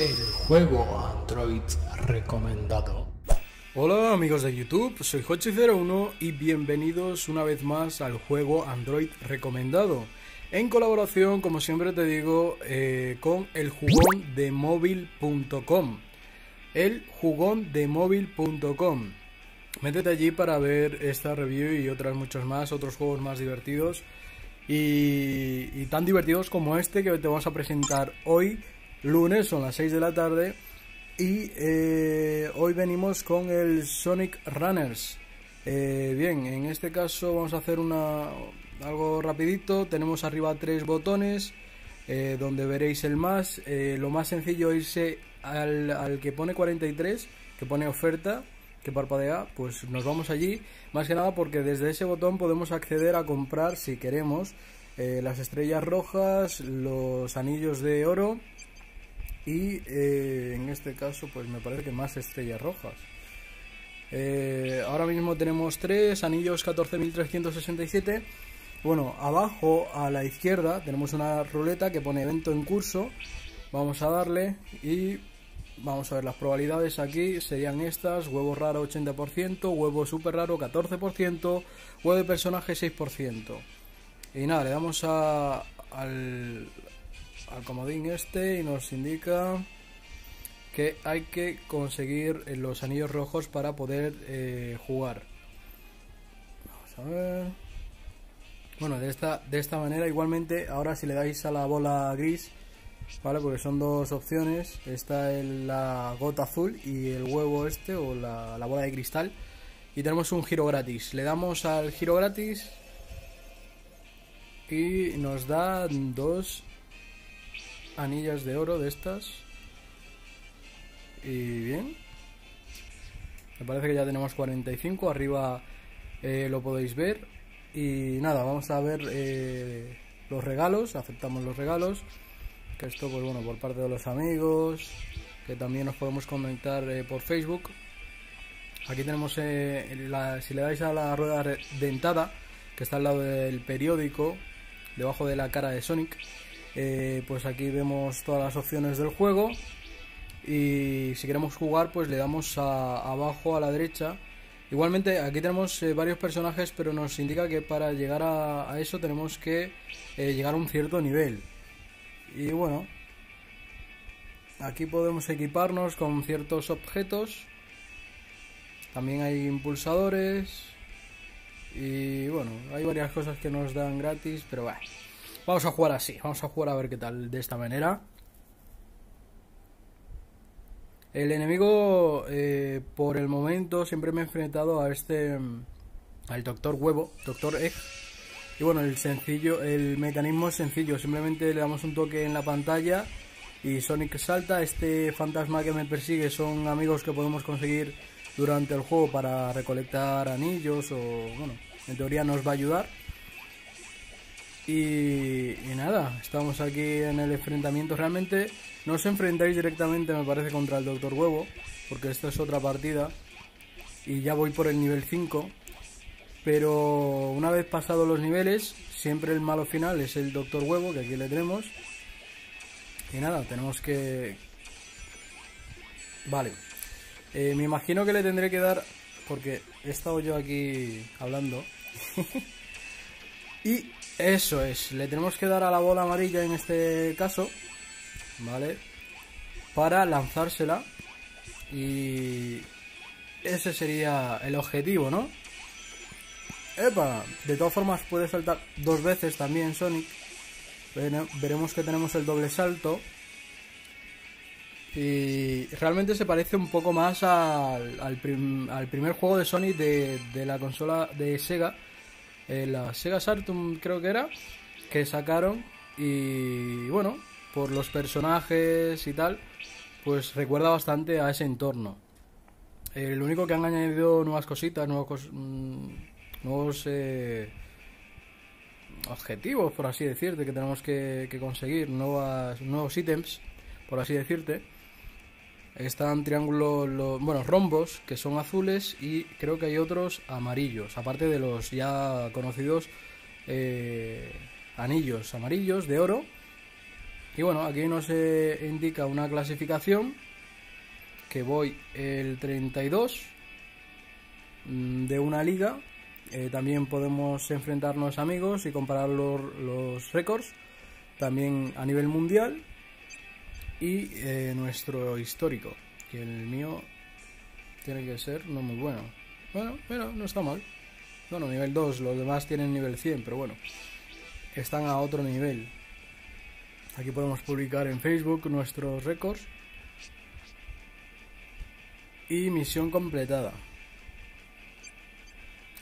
El juego Android recomendado. Hola amigos de YouTube, soy Hochi01 y bienvenidos una vez más al juego Android recomendado. En colaboración, como siempre te digo, eh, con el jugón de móvil.com. El jugón de móvil.com. Métete allí para ver esta review y otras muchas más, otros juegos más divertidos y, tan divertidos como este que te vamos a presentar hoy, lunes, son las 6 de la tarde. Y eh, hoy venimos con el Sonic Runners. Eh, bien, en este caso vamos a hacer una, algo rapidito. Tenemos arriba tres botones eh, donde veréis el más. lo más sencillo es irse al, al que pone 43, que pone oferta que parpadea, pues nos vamos allí, más que nada porque desde ese botón podemos acceder a comprar, si queremos, las estrellas rojas, los anillos de oro y eh, en este caso pues me parece que más estrellas rojas. Eh, ahora mismo tenemos tres anillos 14.367. Bueno, abajo a la izquierda tenemos una ruleta que pone evento en curso. Vamos a darle y Vamos a ver las probabilidades aquí, serían estas, huevo raro 80%, huevo super raro 14%, huevo de personaje 6%. Y nada, le damos a, al, al comodín este y nos indica que hay que conseguir los anillos rojos para poder eh, jugar. Vamos a ver. Bueno, de esta, de esta manera igualmente, ahora si le dais a la bola gris, ¿vale? Porque son dos opciones. Esta es la gota azul y el huevo este o la, bola de cristal. Y tenemos un giro gratis. Le damos al giro gratis y nos da dos anillas de oro de estas. Y bien. Me parece que ya tenemos 45. Arriba eh, lo podéis ver. Y nada, vamos a ver eh, los regalos. Aceptamos los regalos que esto pues bueno por parte de los amigos que también nos podemos conectar eh, por Facebook aquí tenemos eh, si le dais a la rueda dentada que está al lado del periódico debajo de la cara de Sonic eh, pues aquí vemos todas las opciones del juego y si queremos jugar pues le damos abajo a la derecha Igualmente aquí tenemos varios personajes, pero nos indica que para llegar a, eso tenemos que llegar a un cierto nivel. Y bueno, aquí podemos equiparnos con ciertos objetos. También hay impulsadores. Y bueno, hay varias cosas que nos dan gratis, pero bueno. Vamos a jugar así, vamos a jugar a ver qué tal de esta manera. El enemigo, eh, por el momento, siempre me he enfrentado a este, al Doctor Huevo, Doctor Egg y bueno, el sencillo, el mecanismo es sencillo, simplemente le damos un toque en la pantalla y Sonic salta. Este fantasma que me persigue son amigos que podemos conseguir durante el juego para recolectar anillos o bueno, en teoría nos va a ayudar. Y, nada, estamos aquí en el enfrentamiento. Realmente no os enfrentáis directamente, me parece, contra el Doctor Huevo, porque esta es otra partida. Y ya voy por el nivel 5. Pero una vez pasados los niveles, siempre el malo final es el Doctor Huevo, que aquí le tenemos. Y nada, tenemos que... Vale. Eh, me imagino que le tendré que dar... Porque he estado yo aquí hablando. y eso es. Le tenemos que dar a la bola amarilla en este caso. ¿Vale? Para lanzársela. Y... Ese sería el objetivo, ¿no? ¡Epa! De todas formas puede saltar dos veces también Sonic. Veremos que tenemos el doble salto. Y realmente se parece un poco más al, primer juego de Sonic de, la consola de Sega. Eh, la Sega Saturn creo que era. Que sacaron. Y bueno, por los personajes y tal. Pues recuerda bastante a ese entorno. Eh, lo único que han añadido nuevas cositas, nuevos mm, nuevos eh, objetivos, por así decirte, que tenemos que, conseguir, nuevas, nuevos ítems, por así decirte. Están triángulos, bueno, rombos, que son azules, y creo que hay otros amarillos, aparte de los ya conocidos eh, anillos amarillos de oro. Y bueno, aquí nos eh, indica una clasificación que voy el 32 mm, de una liga. Eh, también podemos enfrentarnos amigos y comparar los, los récords. También a nivel mundial. Y eh, nuestro histórico. Que el mío tiene que ser no muy bueno. Bueno, bueno, no está mal. Bueno, nivel 2, los demás tienen nivel 100, pero bueno, están a otro nivel. Aquí podemos publicar en Facebook nuestros récords. Y misión completada.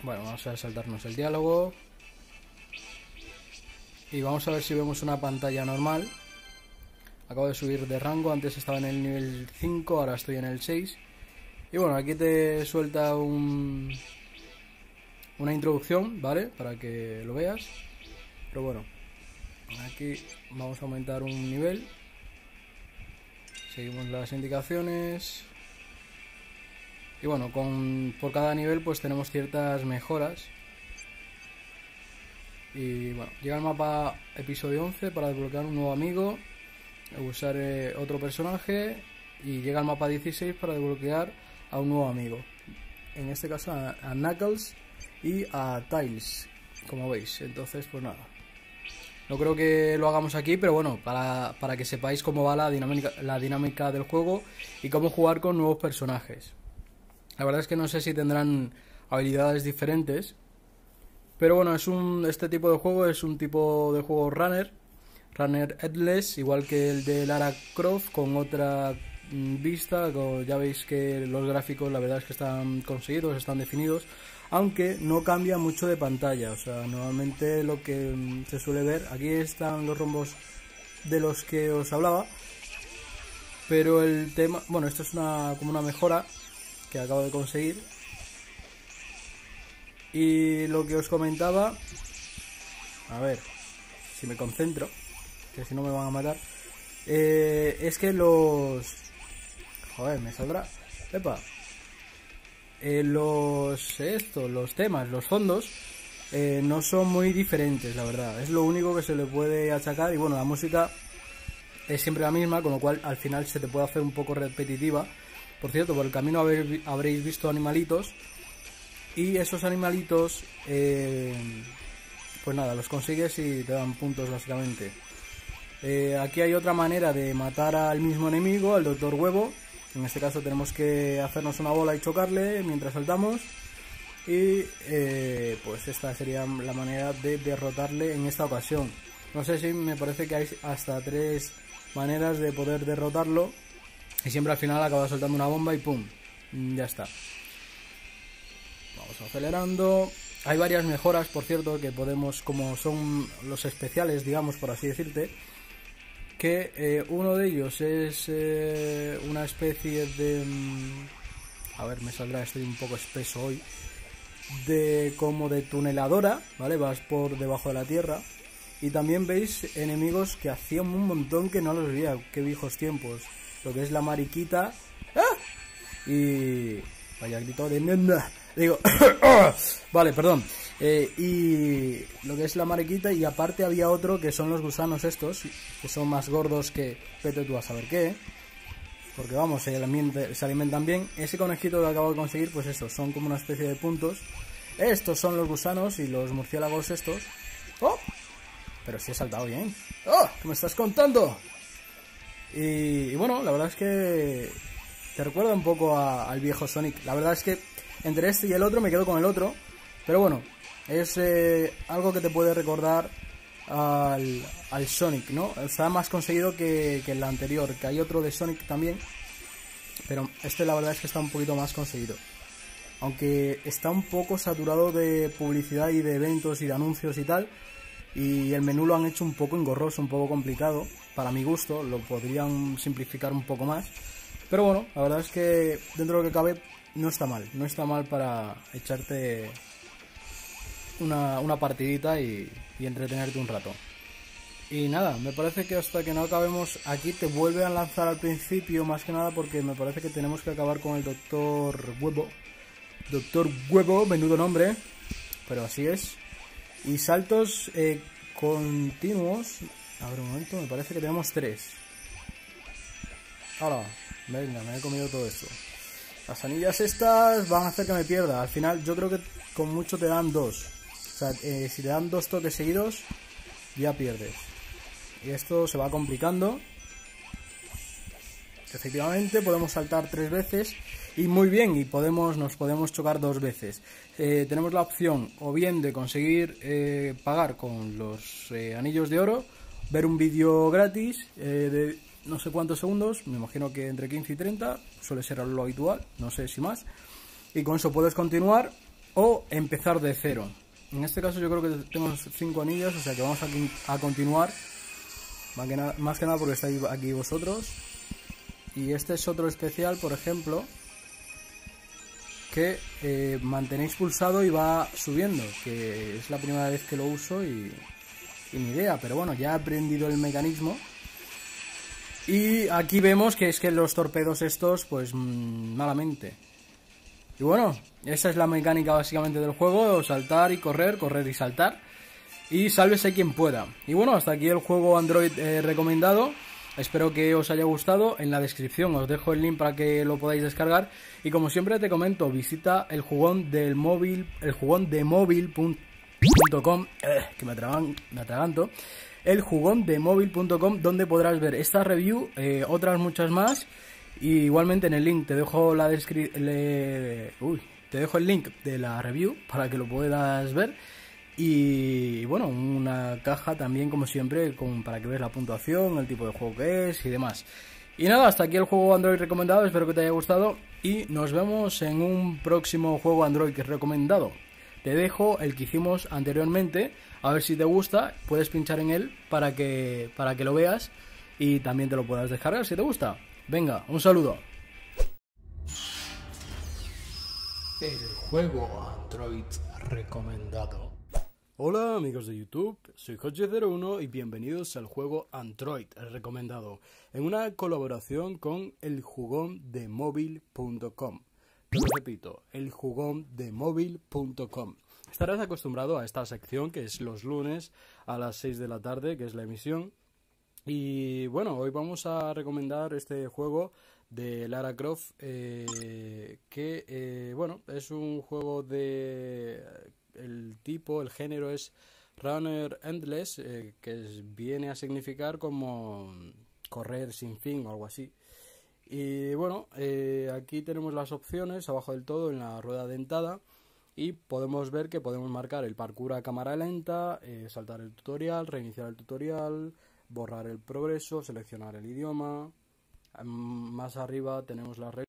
Bueno, vamos a saltarnos el diálogo. Y vamos a ver si vemos una pantalla normal. Acabo de subir de rango, antes estaba en el nivel 5, ahora estoy en el 6. Y bueno, aquí te suelta un, una introducción, ¿vale? Para que lo veas. Pero bueno, aquí vamos a aumentar un nivel. Seguimos las indicaciones. Y bueno, con, por cada nivel pues tenemos ciertas mejoras. Y bueno, llega el mapa episodio 11 para desbloquear un nuevo amigo, usar eh, otro personaje y llega el mapa 16 para desbloquear a un nuevo amigo. En este caso a, a Knuckles y a Tiles, como veis. Entonces, pues nada. No creo que lo hagamos aquí, pero bueno, para, para que sepáis cómo va la dinámica, la dinámica del juego y cómo jugar con nuevos personajes. La verdad es que no sé si tendrán habilidades diferentes. Pero bueno, es un, este tipo de juego es un tipo de juego runner. Runner headless, igual que el de Lara Croft, con otra mm, vista. Ya veis que los gráficos la verdad es que están conseguidos, están definidos aunque no cambia mucho de pantalla. O sea, normalmente lo que mm, se suele ver, aquí están los rombos de los que os hablaba, pero el tema, bueno, esto es una, como una mejora que acabo de conseguir. Y lo que os comentaba, a ver, si me concentro, si no me van a matar, eh, es que los... Joder, me saldrá... Epa, eh, los estos, los temas, los fondos eh, no son muy diferentes, la verdad. Es lo único que se le puede achacar y bueno, la música es siempre la misma, con lo cual al final se te puede hacer un poco repetitiva. Por cierto, por el camino habréis visto animalitos y esos animalitos, pues nada, los consigues y te dan puntos básicamente. Aquí hay otra manera de matar al mismo enemigo, al Doctor Huevo, en este caso tenemos que hacernos una bola y chocarle mientras saltamos. Y eh, pues esta sería la manera de derrotarle en esta ocasión. No sé si me parece que hay hasta tres maneras de poder derrotarlo. Y siempre al final acaba soltando una bomba y ¡pum! Ya está. Vamos acelerando. Hay varias mejoras, por cierto, que podemos, como son los especiales, digamos, por así decirte, que eh, uno de ellos es eh, una especie de... Mm, a ver, me saldrá, estoy un poco espeso hoy. De como de tuneladora, ¿vale? Vas por debajo de la tierra. Y también veis enemigos que hacían un montón que no los veía. Qué viejos tiempos. Lo que es la mariquita. ¡Ah! Y... Vaya grito de... Digo... vale, perdón. Eh, y lo que es la mariquita y aparte había otro que son los gusanos estos, que son más gordos que vete tú a saber qué. Porque vamos, se alimentan, bien. Ese conejito que acabo de conseguir, pues estos son como una especie de puntos. Estos son los gusanos y los murciélagos estos. ¡Oh! Pero si he saltado bien. ¡Oh! ¿Qué me estás contando? Y, bueno, la verdad es que te recuerda un poco al viejo Sonic. La verdad es que entre este y el otro me quedo con el otro. Pero bueno, es eh, algo que te puede recordar al, Sonic, ¿no? Está más conseguido que, el anterior, que hay otro de Sonic también, pero este la verdad es que está un poquito más conseguido. Aunque está un poco saturado de publicidad y de eventos y de anuncios y tal, y el menú lo han hecho un poco engorroso, un poco complicado, para mi gusto, lo podrían simplificar un poco más. Pero bueno, la verdad es que dentro de lo que cabe no está mal, no está mal para echarte una, una partidita y, entretenerte un rato. Y nada, me parece que hasta que no acabemos aquí te vuelve a lanzar al principio, más que nada porque me parece que tenemos que acabar con el Doctor Huevo. Doctor Huevo, menudo nombre, pero así es. Y saltos eh, continuos, A ver, un momento, me parece que tenemos tres. Ahora, venga, me he comido todo esto. Las anillas estas van a hacer que me pierda. Al final, yo creo que con mucho te dan dos. O sea, eh, si te dan dos toques seguidos, ya pierdes. Y esto se va complicando. Efectivamente, podemos saltar tres veces y muy bien, y podemos, nos podemos chocar dos veces. Eh, tenemos la opción o bien de conseguir eh, pagar con los anillos de oro, ver un vídeo gratis de no sé cuántos segundos, me imagino que entre 15 y 30, suele ser lo habitual, no sé si más. Y con eso puedes continuar o empezar de cero. En este caso yo creo que tenemos 5 anillos, o sea que vamos a, continuar. Más que, nada, más que nada porque estáis aquí vosotros. Y este es otro especial, por ejemplo, que eh, mantenéis pulsado y va subiendo, que es la primera vez que lo uso y, y ni idea, pero bueno, ya he aprendido el mecanismo y aquí vemos que es que los torpedos estos, pues mm, malamente. Y bueno, esa es la mecánica básicamente del juego, saltar y correr, correr y saltar. Y sálvese quien pueda. Y bueno, hasta aquí el juego Android eh, recomendado. Espero que os haya gustado. En la descripción os dejo el link para que lo podáis descargar. Y como siempre te comento, visita el jugón del móvil, el jugón de móvil.com, eh, que me, me atraganto eljugondemóvil.com donde podrás ver esta review, eh, otras muchas más y igualmente en el link te dejo la descripción te dejo el link de la review para que lo puedas ver y bueno, una caja también como siempre con, para que veas la puntuación, el tipo de juego que es y demás. Y nada, hasta aquí el juego Android recomendado, espero que te haya gustado y nos vemos en un próximo juego Android recomendado. Te dejo el que hicimos anteriormente, a ver si te gusta, puedes pinchar en él para que, para que lo veas y también te lo puedas descargar si te gusta. Venga, un saludo. El juego Android recomendado. Hola amigos de YouTube, soy Coche01 y bienvenidos al juego Android recomendado en una colaboración con el jugón de móvil.com. Repito, eljugondemóvil.com. Estarás acostumbrado a esta sección que es los lunes a las 6 de la tarde, que es la emisión. Y bueno, hoy vamos a recomendar este juego de Lara Croft, eh, que eh, bueno, es un juego de el tipo, el género es Runner Endless, eh, que viene a significar como correr sin fin o algo así. Y bueno, eh, aquí tenemos las opciones abajo del todo en la rueda dentada y podemos ver que podemos marcar el parkour a cámara lenta, eh, saltar el tutorial, reiniciar el tutorial, borrar el progreso, seleccionar el idioma. Más arriba tenemos las reglas.